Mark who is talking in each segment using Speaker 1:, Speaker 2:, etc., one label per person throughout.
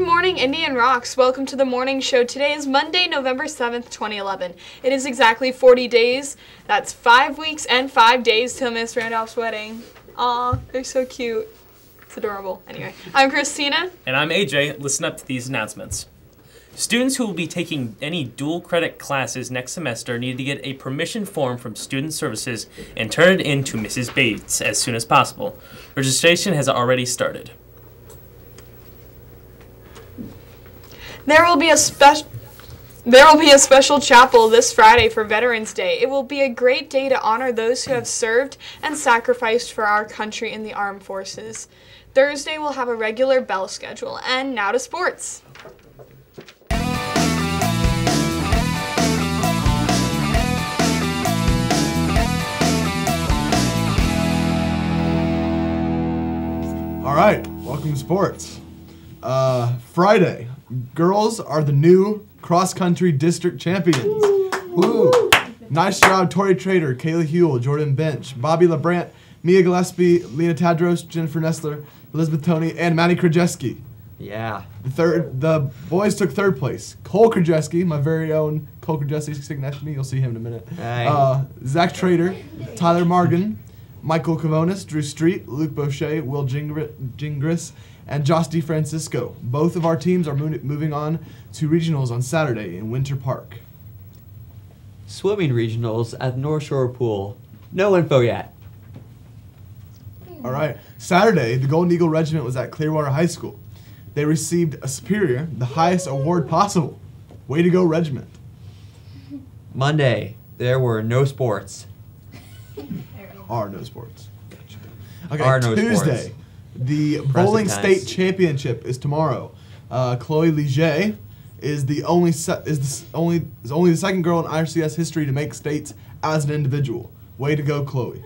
Speaker 1: morning, Indian Rocks. Welcome to the morning show. Today is Monday, November 7th, 2011. It is exactly 40 days. That's five weeks and five days till Miss Randolph's wedding. Aw, they're so cute. It's adorable. Anyway, I'm Christina.
Speaker 2: And I'm AJ. Listen up to these announcements. Students who will be taking any dual credit classes next semester need to get a permission form from Student Services and turn it in to Mrs. Bates as soon as possible. Registration has already started.
Speaker 1: There will be a special there will be a special chapel this Friday for Veterans Day. It will be a great day to honor those who have served and sacrificed for our country in the armed forces. Thursday will have a regular bell schedule. And now to sports.
Speaker 3: All right, welcome to sports. Uh, Friday, girls are the new cross country district champions. Woo! Nice job, Tori Trader, Kayla Hewell, Jordan Bench, Bobby LeBrant, Mia Gillespie, Lena Tadros, Jennifer Nestler, Elizabeth Tony, and Maddie Krajewski.
Speaker 4: Yeah.
Speaker 3: The third, the boys took third place. Cole Krajewski, my very own Cole Krajewski sitting next to me. You'll see him in a minute.
Speaker 4: Hey.
Speaker 3: Uh, Zach Trader, Tyler Margan, Michael Cavonis, Drew Street, Luke Boucher, Will Gingri- Gingras, and Josh DeFrancisco. Both of our teams are mo- moving on to regionals on Saturday in Winter Park.
Speaker 4: Swimming regionals at the North Shore Pool. No info yet.
Speaker 3: All right. Saturday, the Golden Eagle Regiment was at Clearwater High School. They received a Superior, the highest award possible. Way to go, Regiment.
Speaker 4: Monday, there were no sports.
Speaker 3: Are no sports. Okay,
Speaker 4: Are no
Speaker 3: Tuesday,
Speaker 4: sports.
Speaker 3: the
Speaker 4: Present
Speaker 3: bowling state championship is tomorrow. Uh, Chloe Leger is the only se- is the s- only is only the second girl in IRCS history to make states as an individual. Way to go, Chloe!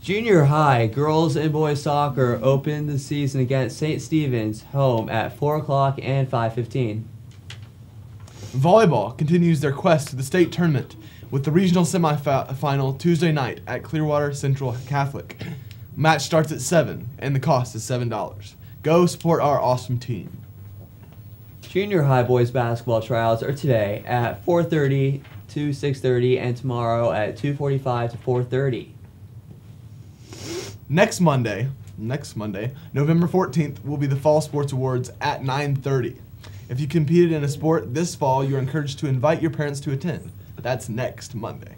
Speaker 4: Junior high girls and boys soccer open the season against St. Stephen's home at 4 o'clock and 5.15.
Speaker 3: Volleyball continues their quest to the state tournament with the regional semifinal Tuesday night at Clearwater Central Catholic. Match starts at seven, and the cost is seven dollars. Go support our awesome team.
Speaker 4: Junior high boys basketball trials are today at 4.30 to 6.30 and tomorrow at 2.45 to 4.30.
Speaker 3: Next Monday, next Monday, November 14th, will be the Fall Sports Awards at 9:30. If you competed in a sport this fall, you're encouraged to invite your parents to attend. That's next Monday.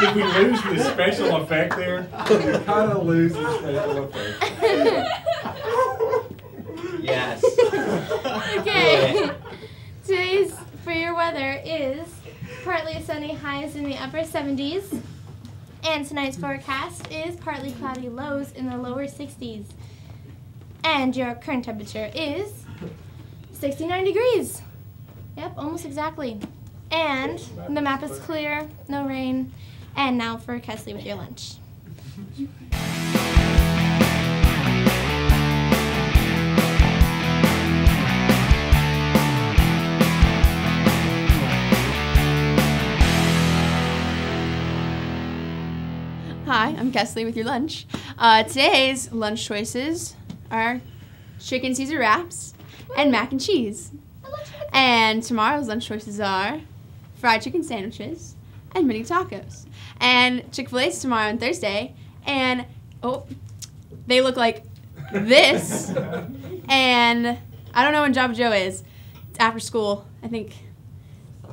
Speaker 5: Did we lose the special effect there? We kind of lose the special effect.
Speaker 4: Yes.
Speaker 6: Okay. Today's for your weather is partly sunny highs in the upper 70s. And tonight's forecast is partly cloudy lows in the lower 60s. And your current temperature is 69 degrees. Yep, almost exactly. And the map is clear, no rain. And now for Kesley with your lunch.
Speaker 7: Hi, I'm Kesley with your lunch. Uh, today's lunch choices are chicken Caesar wraps and mac and cheese. And tomorrow's lunch choices are fried chicken sandwiches and mini tacos. And Chick fil A's tomorrow and Thursday. And, oh, they look like this. and I don't know when Java Joe is. It's after school, I think.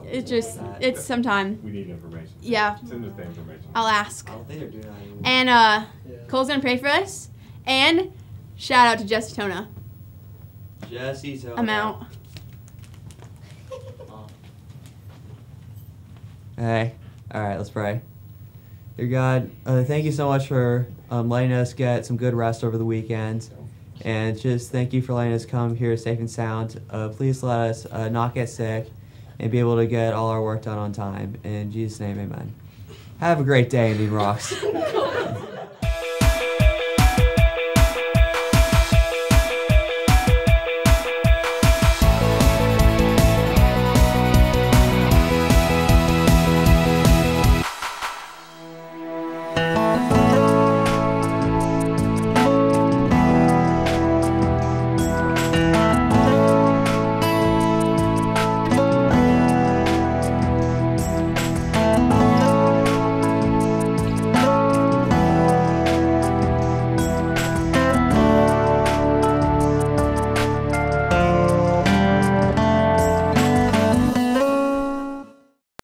Speaker 7: It's just, it's sometime.
Speaker 5: We need information.
Speaker 7: Yeah.
Speaker 5: Send us the information.
Speaker 7: I'll ask.
Speaker 4: I don't think they're doing that
Speaker 7: And uh, Cole's gonna pray for us. And shout out to Jess Tona.
Speaker 4: Jesse, Tona.
Speaker 7: I'm out.
Speaker 4: Hey, all right, let's pray. Dear God, uh, thank you so much for um, letting us get some good rest over the weekend. And just thank you for letting us come here safe and sound. Uh, please let us uh, not get sick and be able to get all our work done on time. In Jesus' name, amen. Have a great day, Indian Rocks.